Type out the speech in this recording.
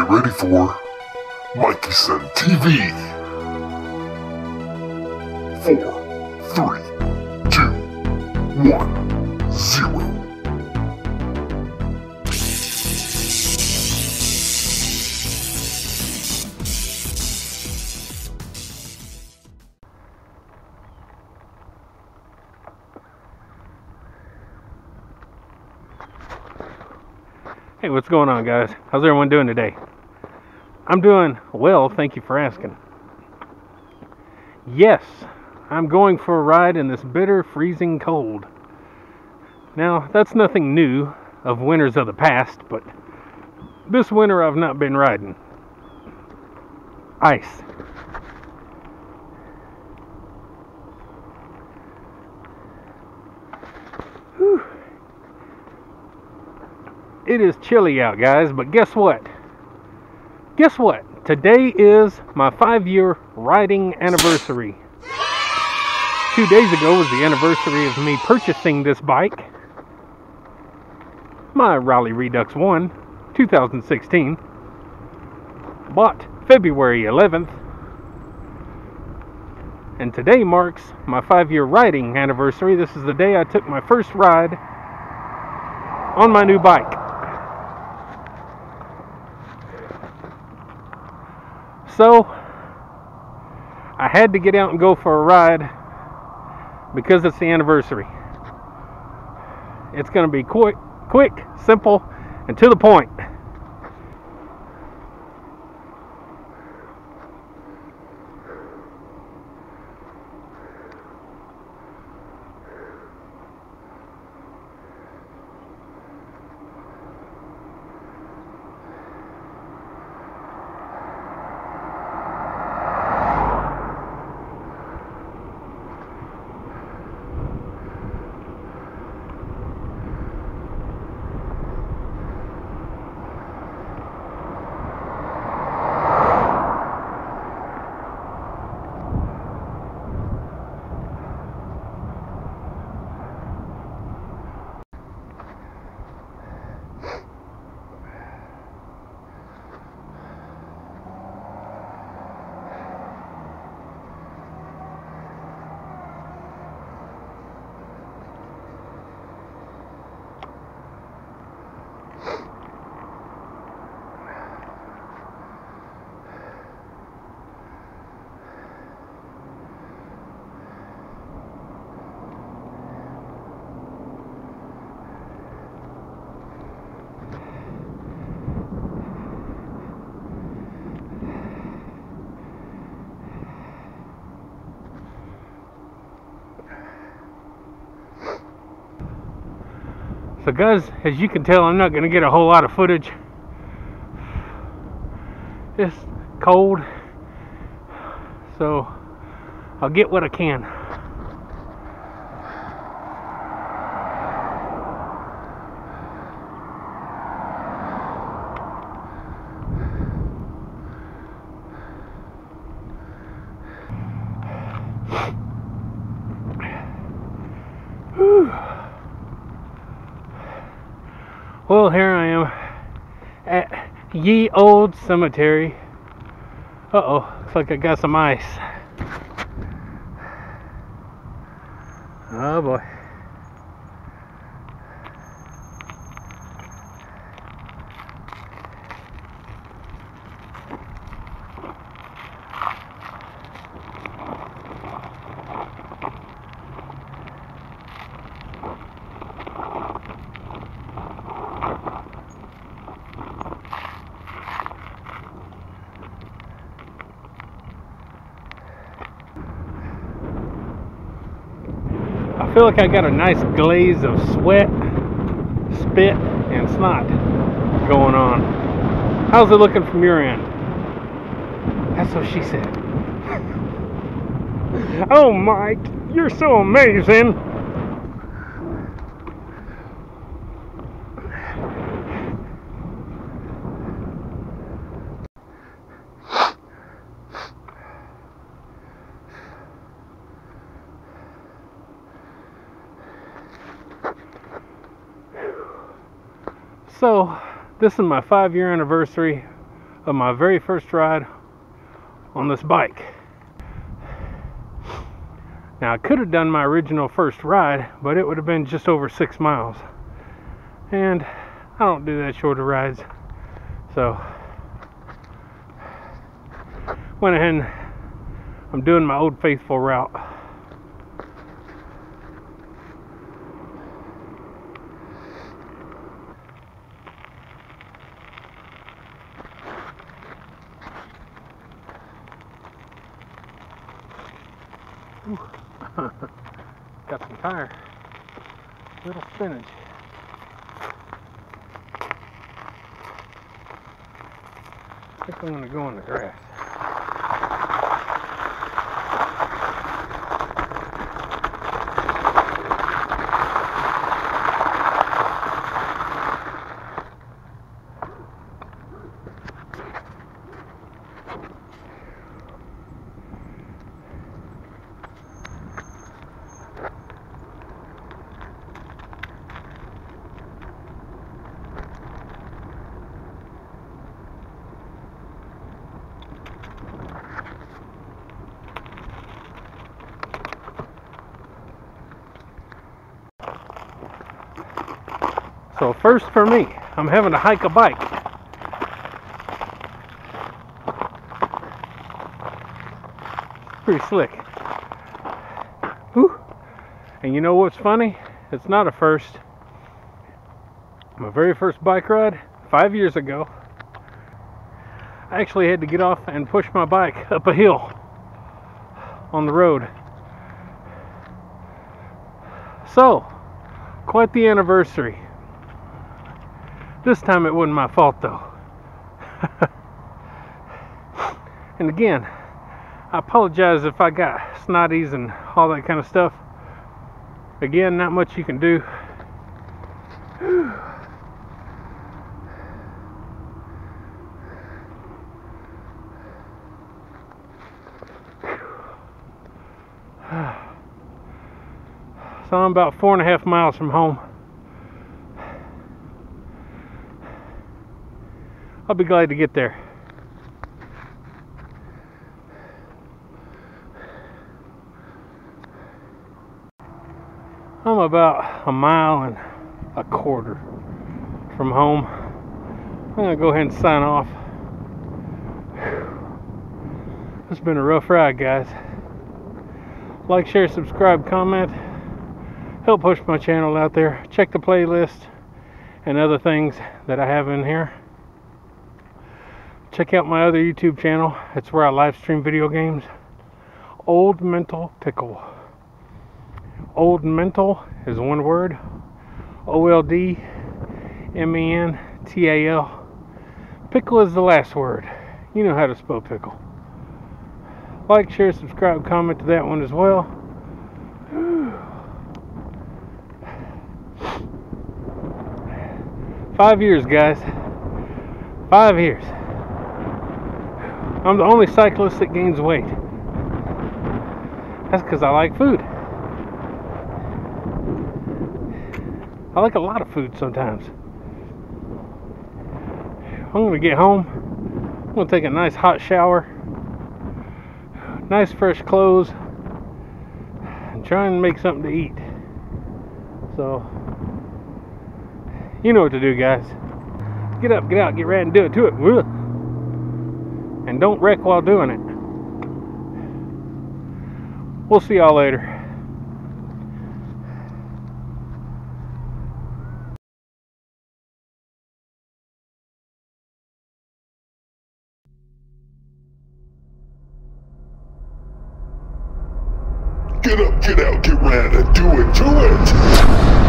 Get ready for Mikieson TV. Four, three, two, one, zero. Hey, what's going on, guys? How's everyone doing today? I'm doing well, thank you for asking. Yes, I'm going for a ride in this bitter, freezing cold. Now, that's nothing new of winters of the past, but this winter I've not been riding. Ice. Whew. It is chilly out, guys, but guess what? Guess what? Today is my five year riding anniversary. Two days ago was the anniversary of me purchasing this bike, my Raleigh Redux 1 2016. Bought February 11th. And today marks my five year riding anniversary. This is the day I took my first ride on my new bike. So, I had to get out and go for a ride because it's the anniversary. It's going to be quick, quick, simple, and to the point. So, guys, as you can tell, I'm not going to get a whole lot of footage. It's cold, so I'll get what I can. Well, here I am at Ye Old Cemetery. Uh oh, looks like I got some ice. Oh boy. Feel like I got a nice glaze of sweat, spit, and snot going on. How's it looking from your end? That's what she said. oh, Mike, you're so amazing. So, this is my five year anniversary of my very first ride on this bike. Now, I could have done my original first ride, but it would have been just over six miles. And I don't do that shorter rides. So, went ahead and I'm doing my old faithful route. Got some tire. Little spinach. I think I'm gonna go in the grass. So first for me, I'm having to hike a bike. Pretty slick. Whew. And you know what's funny? It's not a first. My very first bike ride, five years ago, I actually had to get off and push my bike up a hill on the road. So, quite the anniversary. This time it wasn't my fault though. and again, I apologize if I got snotties and all that kind of stuff. Again, not much you can do. So I'm about four and a half miles from home. I'll be glad to get there. I'm about a mile and a quarter from home. I'm to go ahead and sign off. It's been a rough ride, guys. Like, share, subscribe, comment. Help push my channel out there. Check the playlist and other things that I have in here. Check out my other YouTube channel. It's where I live stream video games. Old Mental Pickle. Old Mental is one word. O L D M E N T A L. Pickle is the last word. You know how to spell pickle. Like, share, subscribe, comment to that one as well. Five years, guys. Five years. I'm the only cyclist that gains weight. That's because I like food. I like a lot of food sometimes. I'm going to get home. I'm going to take a nice hot shower. Nice fresh clothes. And try and make something to eat. So, you know what to do, guys. Get up, get out, get ready and do it to it. And don't wreck while doing it. We'll see y'all later. Get up, get out, get ran, and do it to it!